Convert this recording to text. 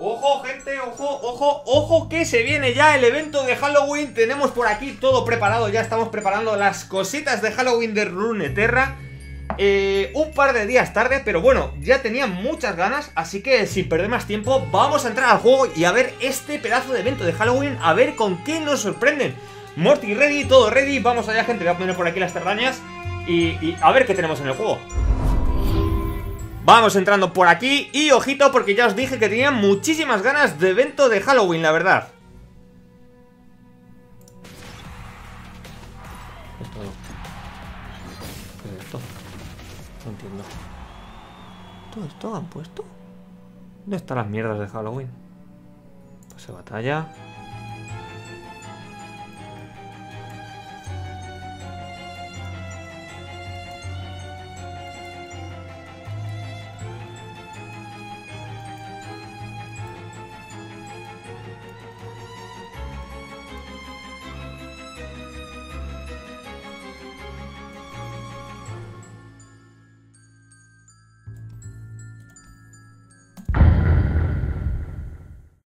Ojo, gente, ojo, ojo, ojo que se viene ya el evento de Halloween. Tenemos por aquí todo preparado, ya estamos preparando las cositas de Halloween de Runeterra. Eh, Un par de días tarde, pero bueno, ya tenía muchas ganas Así que sin perder más tiempo, vamos a entrar al juego y a ver este pedazo de evento de Halloween A ver con qué nos sorprenden. Morty ready, todo ready, vamos allá gente, voy a poner por aquí las terrañas y, y a ver qué tenemos en el juego Vamos entrando por aquí y ojito porque ya os dije que tenía muchísimas ganas de evento de Halloween, la verdad. Esto ¿Qué es esto? No entiendo. ¿Todo esto han puesto? ¿Dónde están las mierdas de Halloween? Pase batalla.